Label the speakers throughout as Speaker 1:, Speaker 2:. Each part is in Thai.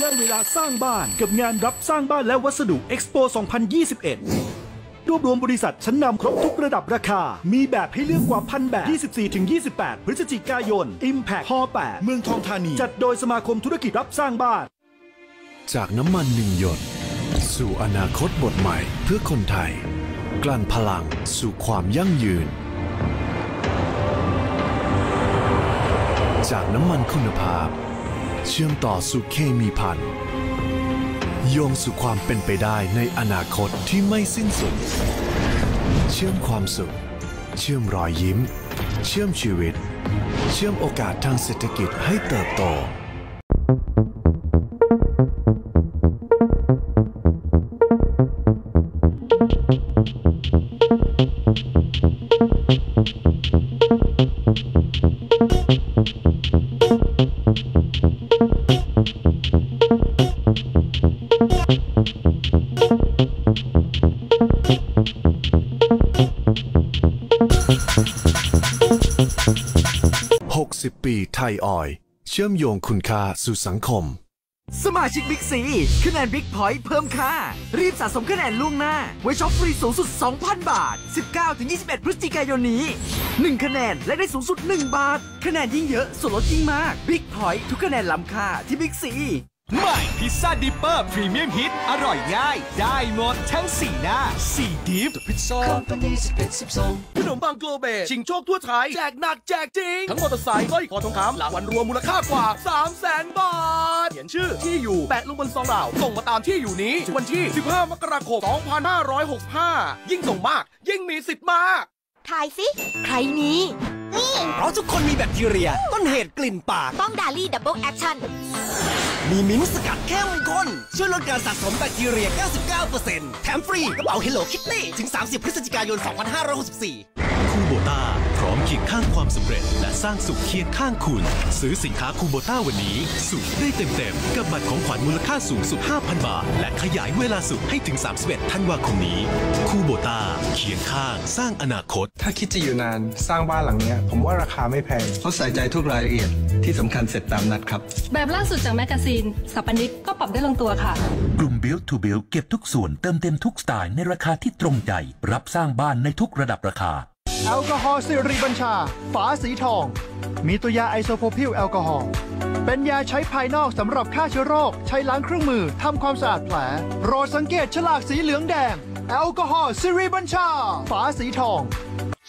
Speaker 1: ได้เวลาสร้างบ้านกับงานรับสร้างบ้านและวัสดุ Expo 2021 รวบรวมบริษัทชั้นนำครบทุกระดับราคา มีแบบให้เลือกกว่าพันแบบ 24-28 พฤศจิกายน Impact ฮอ8เมืองทองธานี จัดโดยสมาคมธุรกิจรับสร้างบ้าน
Speaker 2: จากน้ำมันหนึ่งหยด สู่อนาคตบทใหม่เพื่อคนไทย กลั่นพลังสู่ความยั่งยืน จากน้ำมันคุณภาพ เชื่อมต่อสู่เคมีพันโยงสู่ความเป็นไปได้ในอนาคตที่ไม่สิ้นสุด เชื่อมความสุข เชื่อมรอยยิ้ม เชื่อมชีวิต เชื่อมโอกาสทางเศรษฐกิจให้เติบโต60ปี ยออยเชื่อมโยงคุณค่าสู่สังคม
Speaker 3: สมาชิกบิ๊กซีคะแนนบิ๊กพอยต์เพิ่มค่า รีบสะสมคะแนนล่วงหน้า ไว้ช็อปฟรีสูงสุด 2,000 บาท 19-21 พฤศจิกายนนี้ 1 คะแนนและได้สูงสุด 1 บาท คะแนนยิ่งเยอะส่วนลดยิ่งมากบิ๊กพอยต์ทุกคะแนนล้ำค่าที่บิ๊กซี
Speaker 4: ใหม่พิซซ่าดิปเปอร์พรีเมียมฮิต อร่อยง่าย ได้หมดทั้งสี่หน้าสี่ dip พิซซ่าขนมปังโกลเบชิงโชคทั่วไทย แจกหนักแจกจริง ทั้งมอเตอร์ไซค์สร้อยคอทองคำรางวัลรวมมูลค่ากว่า3 0 0แสนบาท เขียนชื่อที่อยู่ แปะลงบนซองเราส่งมาตามที่อยู่นี้ถึงวันที่ 15 มกราคม 2565 ยิ่งส่งมาก ยิ่งมีสิทธิ์มาก
Speaker 5: ทายสิ ใครมี
Speaker 3: เพราะทุกคนมีแบคทีเรีย ต้นเหตุกลิ่นปาก
Speaker 5: ต้องดาร์ลี่ดับเบิลแอคชั่น
Speaker 3: มีมิ้นต์สกัดเข้มข้น ช่วยลดการสะสมแบคทีเรีย 99%แถมฟรีกระเป๋า Hello Kitty ถึง 30 พฤศจิกายน 2564
Speaker 6: คูโบต้า พร้อมเคียงข้างความสำเร็จ และสร้างสุขเคียงข้างคุณ ซื้อสินค้าคูโบต้าวันนี้ สุขได้เต็มๆ กับบัตรของขวัญมูลค่าสูงสุด 5,000 บาท และขยายเวลาสุขให้ถึง 31 ธันวาคมนี้ คูโบต้าเคียงข้างสร้างอนาคต
Speaker 7: ถ้าคิดจะอยู่นานสร้างบ้านหลังเนี้ยผมว่าราคาไม่แพง
Speaker 8: เขาใส่ใจทุกรายละเอียดที่สำคัญเสร็จตามนัดครับ
Speaker 9: แบบล่าสุดจากแมกกาซีนสถาปนิกก็ปรับได้ลงตัวค่ะ
Speaker 10: กลุ่ม Build to Build เก็บทุกส่วนเติมเต็มทุกสไตล์ในราคาที่ตรงใจ รับสร้างบ้านในทุกระดับราคา
Speaker 11: แอลกอฮอล์สิริบัญชา ฝาสีทอง มีตัวยาไอโซโพรพิลแอลกอฮอล์เป็นยาใช้ภายนอกสำหรับฆ่าเชื้อโรค ใช้ล้างเครื่องมือทำความสะอาดแผลโปรดสังเกตฉลากสีเหลืองแดง แอลกอฮอล์สิริบัญชา ฝาสีทอง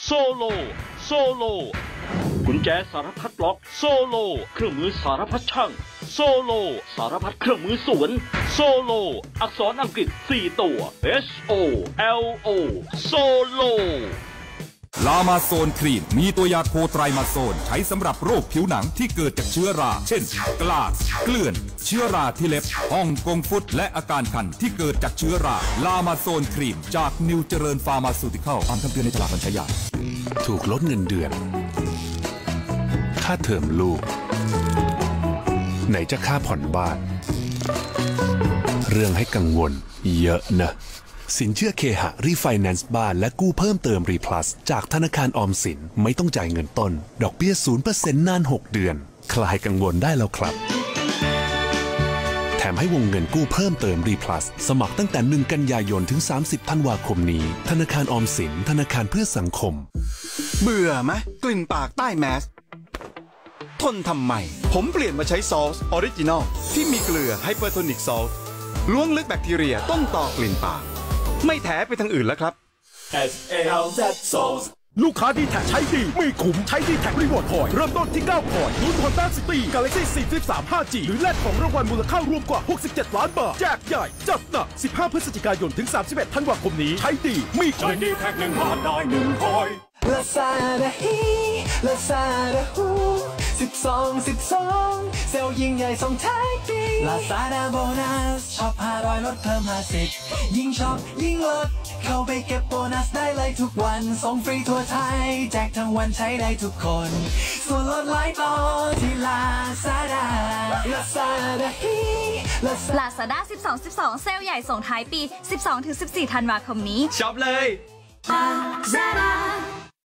Speaker 12: โซโล โซโล กุญแจสารพัดล็อกโซโล เครื่องมือสารพัดช่าง โซโล สารพัดเครื่องมือสวน โซโล อักษรอังกฤษ 4 ตัว S O L O โซโล
Speaker 13: ลามาโซนครีมมีตัวยาโคลไตรมาโซล ใช้สำหรับโรคผิวหนังที่เกิดจากเชื้อรา เช่น กลากเกลื้อน เชื้อราที่เล็บฮ่องกงฟุต และอาการคันที่เกิดจากเชื้อรา ลามาโซนครีม จากนิวเจริญฟาร์มาซูติคอลตามคำเตือนในฉลากการใช้ยา
Speaker 2: ถูกลดเงินเดือน ค่าเทอมลูก ไหนจะค่าผ่อนบ้าน เรื่องให้กังวลเยอะนะ สินเชื่อเคหะรีไฟแนนซ์บ้านและกู้เพิ่มเติมรีพลัสจากธนาคารออมสินไม่ต้องจ่ายเงินต้น ดอกเบี้ย0%นาน 6 เดือน คลายกังวลได้แล้วครับ แถมให้วงเงินกู้เพิ่มเติมรีพลัสสมัครตั้งแต่ 1 กันยายนถึง 30ธันวาคมนี้ ธนาคารออมสินธนาคารเพื่อสังคม
Speaker 14: เบื่อไหมกลิ่นปากใต้แมสทนทำไม ผมเปลี่ยนมาใช้ซอสออริจินอลที่มีเกลือไฮเปอร์โทนิกซอลล้วงลึกแบคทีเรียต้นต่อกลิ่นปาก ไม่แถไปทางอื่นแล้วครับ
Speaker 1: S A L Z Souls ลูกค้าดีแท็ใช้ดี ไม่ขุมใช้ดีแท็รีวอร์ดคอยเริ่มต้นที่9คอยลุ้นฮอนด้าซิตี้กาแล็กซี่43 5G หรือแลกของรางวัลมูลค่ารวมกว่า 67 ล้านบาทแจกใหญ่ จัดหนัก 15 พฤศจิกายนถึง 31 ธันวาคมนี้ ใช้ดีไม่ขุมใช้ดีแท็หนึ่งฮอนได้หนึ่งคอย
Speaker 15: ลาซาดาฮีลาซาดาฮู สิบสองสิบสองเซลล์ยิ่งใหญ่ส่งท้ายปีลาซาดาโบนัสช็อปห้าร้อยลดเพิ่มห้าสิบยิ่งช็อปยิ่งลด เข้าไปเก็บโบนัสได้เลยทุกวันส่งฟรีทั่วไทย แจกทั้งวันใช้ได้ทุกคน ส่วนลดหลายต่อที่ลาซาดาลาซาดาฮีลาซา
Speaker 16: ลาซาดา12 12 เซลล์ใหญ่ส่งท้ายปี 12-14 ธันวาคมนี้
Speaker 4: ช็อปเลย
Speaker 16: Lazada